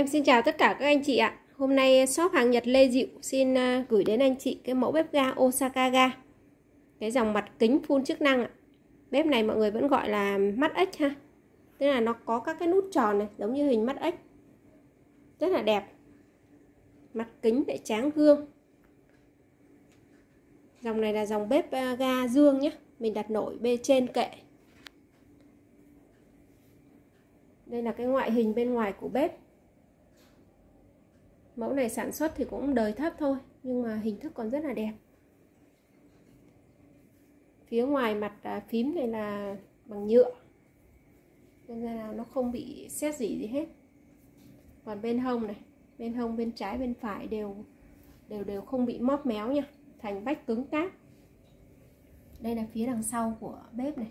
Em xin chào tất cả các anh chị ạ. Hôm nay shop hàng Nhật Lê Diệu xin à, gửi đến anh chị cái mẫu bếp ga Osaka ga. Cái dòng mặt kính phun chức năng ạ. Bếp này mọi người vẫn gọi là mắt ếch ha. Tức là nó có các cái nút tròn này, giống như hình mắt ếch. Rất là đẹp. Mặt kính để tráng gương. Dòng này là dòng bếp à, ga dương nhé. Mình đặt nổi bê trên kệ. Đây là cái ngoại hình bên ngoài của bếp mẫu này sản xuất thì cũng đời thấp thôi, nhưng mà hình thức còn rất là đẹp. Phía ngoài mặt à, phím này là bằng nhựa, nên là nó không bị xét gì gì hết. Còn bên hông này, bên hông, bên trái, bên phải đều đều đều không bị móp méo nha, thành vách cứng cáp. Đây là phía đằng sau của bếp này.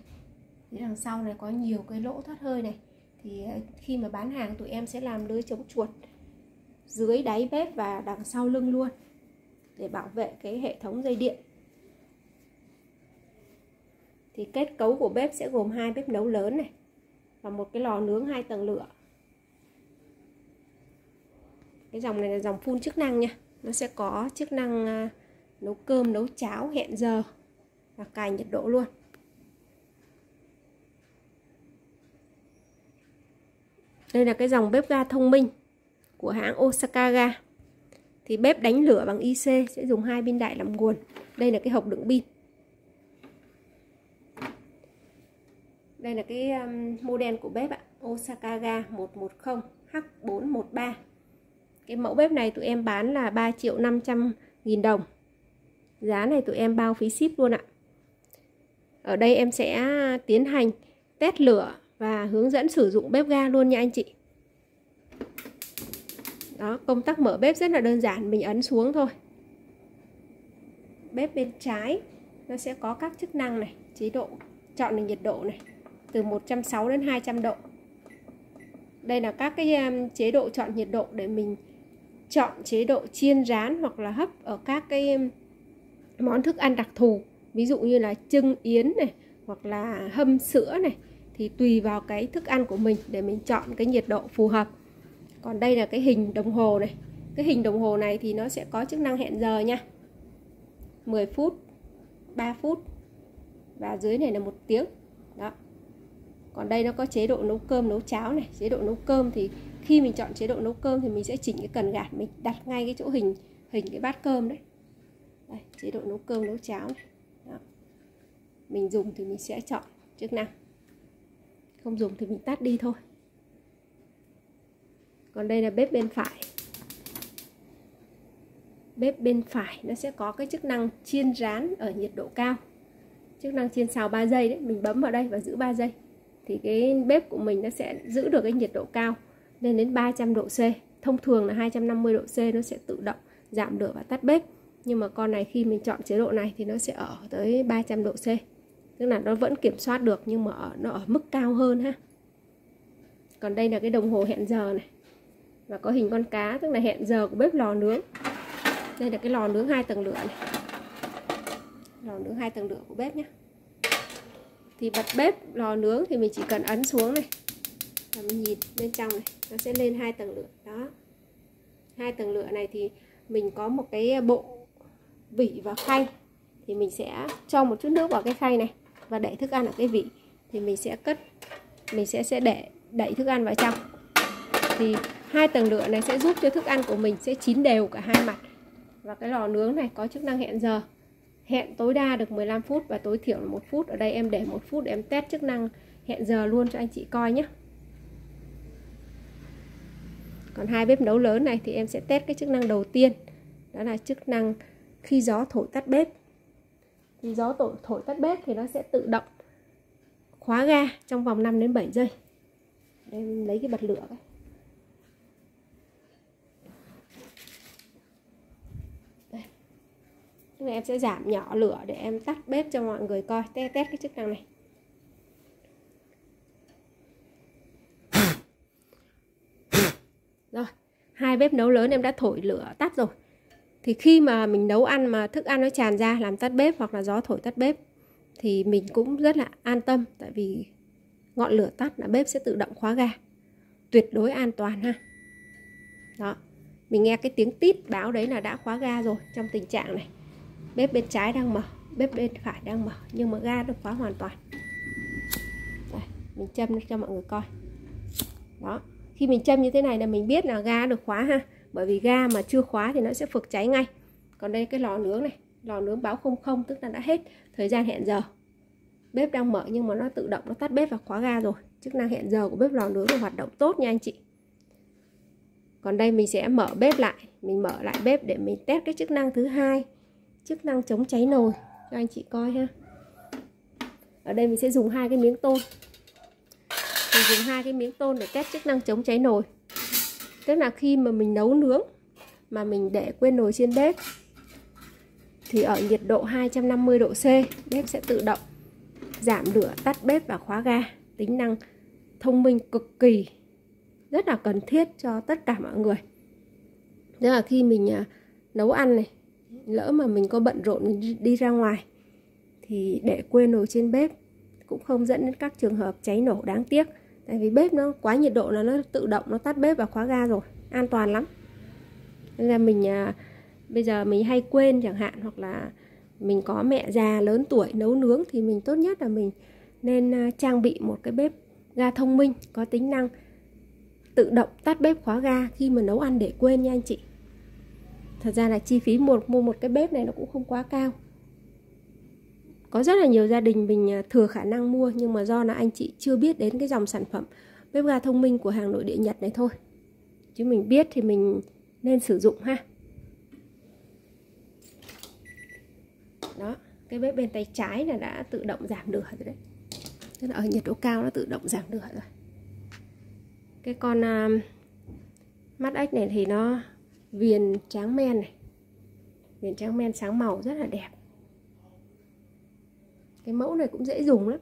Phía đằng sau này có nhiều cái lỗ thoát hơi này. Thì à, khi mà bán hàng tụi em sẽ làm lưới chống chuột dưới đáy bếp và đằng sau lưng luôn để bảo vệ cái hệ thống dây điện. Thì kết cấu của bếp sẽ gồm hai bếp nấu lớn này và một cái lò nướng hai tầng lửa. Cái dòng này là dòng phun chức năng nha. Nó sẽ có chức năng à, nấu cơm, nấu cháo hẹn giờ và cài nhiệt độ luôn. Đây là cái dòng bếp ga thông minh của hãng Osaka ga. Thì bếp đánh lửa bằng IC sẽ dùng hai pin đại làm nguồn. Đây là cái hộp đựng pin. Đây là cái um, model của bếp ạ. Osaka ga 110 H413 cái mẫu bếp này tụi em bán là 3 triệu 500 nghìn đồng. Giá này tụi em bao phí ship luôn ạ. Ở đây em sẽ tiến hành test lửa và hướng dẫn sử dụng bếp ga luôn nha anh chị đó công tắc mở bếp rất là đơn giản mình ấn xuống thôi. Bếp bên trái nó sẽ có các chức năng này chế độ chọn được nhiệt độ này từ 160 đến 200 độ. Đây là các cái um, chế độ chọn nhiệt độ để mình chọn chế độ chiên rán hoặc là hấp ở các cái um, món thức ăn đặc thù. Ví dụ như là trưng yến này hoặc là hâm sữa này thì tùy vào cái thức ăn của mình để mình chọn cái nhiệt độ phù hợp còn đây là cái hình đồng hồ này. Cái hình đồng hồ này thì nó sẽ có chức năng hẹn giờ nha. 10 phút 3 phút và dưới này là một tiếng. Đó. Còn đây nó có chế độ nấu cơm nấu cháo này. Chế độ nấu cơm thì khi mình chọn chế độ nấu cơm thì mình sẽ chỉnh cái cần gạt mình đặt ngay cái chỗ hình hình cái bát cơm đấy. Đây, chế độ nấu cơm nấu cháo này. Đó. mình dùng thì mình sẽ chọn chức năng. Không dùng thì mình tắt đi thôi còn đây là bếp bên phải. Bếp bên phải nó sẽ có cái chức năng chiên rán ở nhiệt độ cao. Chức năng chiên xào 3 giây đấy mình bấm vào đây và giữ 3 giây. Thì cái bếp của mình nó sẽ giữ được cái nhiệt độ cao lên đến 300 độ C. Thông thường là 250 độ C nó sẽ tự động giảm lửa và tắt bếp. Nhưng mà con này khi mình chọn chế độ này thì nó sẽ ở tới 300 độ C. Tức là nó vẫn kiểm soát được nhưng mà ở, nó ở mức cao hơn ha. Còn đây là cái đồng hồ hẹn giờ này và có hình con cá, tức là hẹn giờ của bếp lò nướng. Đây là cái lò nướng hai tầng lửa này. Lò nướng hai tầng lửa của bếp nhé thì bật bếp, lò nướng thì mình chỉ cần ấn xuống này. Và mình nhìn bên trong này, nó sẽ lên hai tầng lửa. Đó. Hai tầng lửa này thì mình có một cái bộ vỉ và khay. Thì mình sẽ cho một chút nước vào cái khay này và đẩy thức ăn ở cái vỉ. Thì mình sẽ cất, mình sẽ sẽ để đẩy thức ăn vào trong. Thì hai tầng lửa này sẽ giúp cho thức ăn của mình sẽ chín đều cả hai mặt. Và cái lò nướng này có chức năng hẹn giờ. Hẹn tối đa được 15 phút và tối thiểu là một phút. Ở đây em để một phút để em test chức năng hẹn giờ luôn cho anh chị coi nhé. Còn hai bếp nấu lớn này thì em sẽ test cái chức năng đầu tiên. Đó là chức năng khi gió thổi tắt bếp. Khi gió thổi, thổi tắt bếp thì nó sẽ tự động khóa ga trong vòng 5 đến 7 giây. Em lấy cái bật lửa này. Tức em sẽ giảm nhỏ lửa để em tắt bếp cho mọi người coi. Test, test cái chức năng này. Rồi hai bếp nấu lớn em đã thổi lửa tắt rồi. Thì khi mà mình nấu ăn mà thức ăn nó tràn ra làm tắt bếp hoặc là gió thổi tắt bếp thì mình cũng rất là an tâm. Tại vì ngọn lửa tắt là bếp sẽ tự động khóa ga. Tuyệt đối an toàn ha. Đó mình nghe cái tiếng tít báo đấy là đã khóa ga rồi trong tình trạng này bếp bên trái đang mở bếp bên phải đang mở nhưng mà ga được khóa hoàn toàn. Đây, mình châm cho mọi người coi. Đó khi mình châm như thế này là mình biết là ga được khóa ha bởi vì ga mà chưa khóa thì nó sẽ phực cháy ngay. Còn đây cái lò nướng này lò nướng báo không không tức là đã hết thời gian hẹn giờ. Bếp đang mở nhưng mà nó tự động nó tắt bếp và khóa ga rồi. Chức năng hẹn giờ của bếp lò nướng là hoạt động tốt nha anh chị. Còn đây mình sẽ mở bếp lại mình mở lại bếp để mình test cái chức năng thứ hai chức năng chống cháy nồi. Cho anh chị coi ha. Ở đây mình sẽ dùng hai cái miếng tôn. Mình dùng hai cái miếng tôn để test chức năng chống cháy nồi. Tức là khi mà mình nấu nướng mà mình để quên nồi trên bếp, thì ở nhiệt độ 250 độ C, bếp sẽ tự động giảm lửa, tắt bếp và khóa ga. Tính năng thông minh cực kỳ, rất là cần thiết cho tất cả mọi người. Tức là khi mình à, nấu ăn này lỡ mà mình có bận rộn mình đi ra ngoài thì để quên nồi trên bếp cũng không dẫn đến các trường hợp cháy nổ đáng tiếc. Tại vì bếp nó quá nhiệt độ là nó tự động nó tắt bếp và khóa ga rồi an toàn lắm. Nên là mình à, bây giờ mình hay quên chẳng hạn hoặc là mình có mẹ già lớn tuổi nấu nướng thì mình tốt nhất là mình nên à, trang bị một cái bếp ga thông minh có tính năng tự động tắt bếp khóa ga khi mà nấu ăn để quên nha anh chị thật ra là chi phí một mua một cái bếp này nó cũng không quá cao. Có rất là nhiều gia đình mình à, thừa khả năng mua nhưng mà do là anh chị chưa biết đến cái dòng sản phẩm bếp ga thông minh của hàng nội địa Nhật này thôi. Chứ mình biết thì mình nên sử dụng ha. Đó cái bếp bên tay trái là đã tự động giảm lửa rồi đấy. Tức là ở nhiệt độ cao nó tự động giảm lửa rồi. Cái con uh, mắt ếch này thì nó viền tráng men này. Viền tráng men sáng màu rất là đẹp. Cái mẫu này cũng dễ dùng lắm.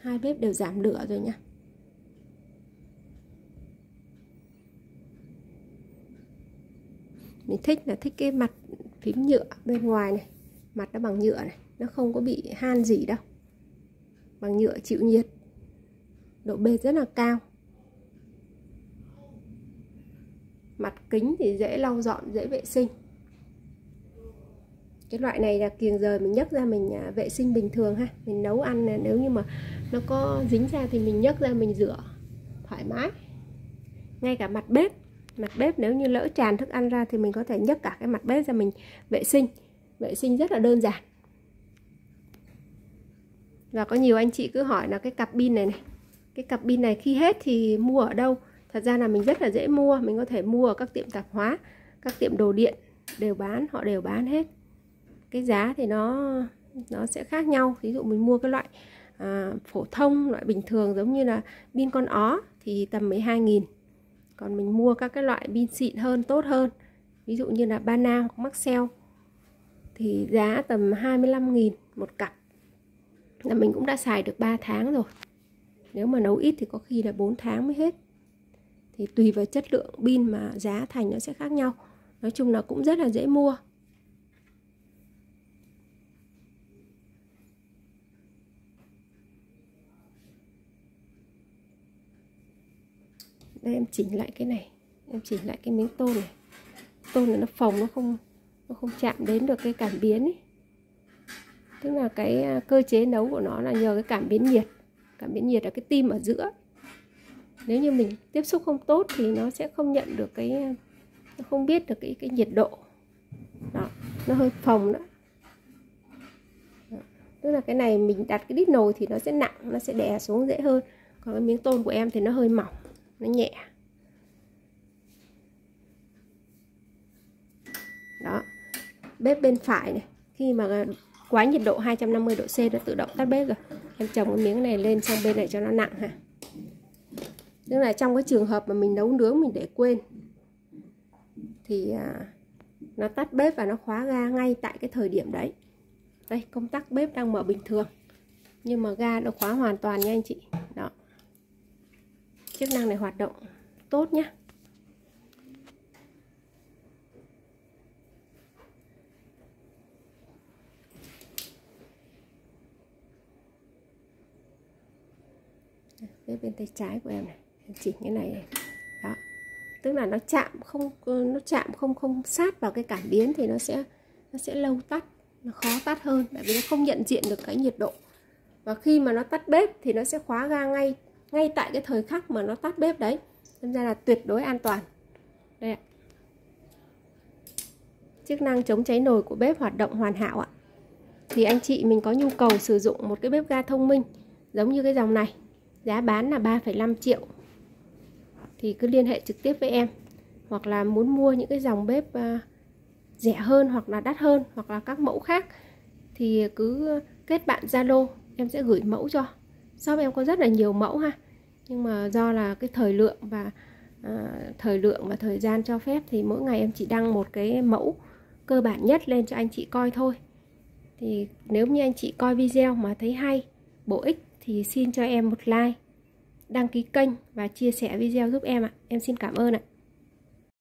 Hai bếp đều giảm lửa rồi nha. Mình thích là thích cái mặt phím nhựa bên ngoài này. Mặt nó bằng nhựa này. Nó không có bị han gì đâu bằng nhựa chịu nhiệt. Độ bền rất là cao. Mặt kính thì dễ lau dọn, dễ vệ sinh. Cái loại này là kiềng rời mình nhấc ra mình à, vệ sinh bình thường ha. Mình nấu ăn là nếu như mà nó có dính ra thì mình nhấc ra mình rửa thoải mái. Ngay cả mặt bếp mặt bếp nếu như lỡ tràn thức ăn ra thì mình có thể nhấc cả cái mặt bếp ra mình vệ sinh. Vệ sinh rất là đơn giản và có nhiều anh chị cứ hỏi là cái cặp pin này này cái cặp pin này khi hết thì mua ở đâu? Thật ra là mình rất là dễ mua mình có thể mua ở các tiệm tạp hóa các tiệm đồ điện đều bán họ đều bán hết. Cái giá thì nó nó sẽ khác nhau. Ví dụ mình mua cái loại à, phổ thông loại bình thường giống như là pin con ó thì tầm 12.000 còn mình mua các cái loại pin xịn hơn tốt hơn ví dụ như là Bana hoặc Maxell thì giá tầm 25.000 một cặp là mình cũng đã xài được 3 tháng rồi. Nếu mà nấu ít thì có khi là 4 tháng mới hết. Thì tùy vào chất lượng pin mà giá thành nó sẽ khác nhau. Nói chung là cũng rất là dễ mua. Đây, em chỉnh lại cái này. Em chỉnh lại cái miếng tôn này. Tôn này nó phồng, nó không nó không chạm đến được cái cảm biến ấy tức là cái à, cơ chế nấu của nó là nhờ cái cảm biến nhiệt. Cảm biến nhiệt là cái tim ở giữa. Nếu như mình tiếp xúc không tốt thì nó sẽ không nhận được cái à, nó không biết được cái cái nhiệt độ. Đó, nó hơi phồng đó. đó, tức là cái này mình đặt cái đít nồi thì nó sẽ nặng, nó sẽ đè xuống dễ hơn. Còn cái miếng tôn của em thì nó hơi mỏng, nó nhẹ. Đó, bếp bên phải này, khi mà quá nhiệt độ 250 độ C nó tự động tắt bếp rồi. Em trồng cái miếng này lên sang bên này cho nó nặng ha tức là trong cái trường hợp mà mình nấu nướng mình để quên thì à, nó tắt bếp và nó khóa ga ngay tại cái thời điểm đấy. Đây công tắc bếp đang mở bình thường nhưng mà ga nó khóa hoàn toàn nha anh chị. Đó. Chức năng này hoạt động tốt nhé bếp bên tay trái của em này em chỉnh như này, này. Đó. Tức là nó chạm không nó chạm không không sát vào cái cảm biến thì nó sẽ nó sẽ lâu tắt nó khó tắt hơn tại vì nó không nhận diện được cái nhiệt độ. Và khi mà nó tắt bếp thì nó sẽ khóa ga ngay ngay tại cái thời khắc mà nó tắt bếp đấy. Nên ra là tuyệt đối an toàn. Đây ạ. Chức năng chống cháy nồi của bếp hoạt động hoàn hảo ạ. Thì anh chị mình có nhu cầu sử dụng một cái bếp ga thông minh giống như cái dòng này giá bán là 3,5 triệu. Thì cứ liên hệ trực tiếp với em. Hoặc là muốn mua những cái dòng bếp ờ, rẻ hơn hoặc là đắt hơn hoặc là các mẫu khác thì cứ kết bạn Zalo em sẽ gửi mẫu cho. Shop em có rất là nhiều mẫu ha. Nhưng mà do là cái thời lượng và à, thời lượng và thời gian cho phép thì mỗi ngày em chỉ đăng một cái mẫu cơ bản nhất lên cho anh chị coi thôi. Thì nếu như anh chị coi video mà thấy hay bổ ích thì xin cho em một like, đăng ký kênh và chia sẻ video giúp em ạ. Em xin cảm ơn ạ.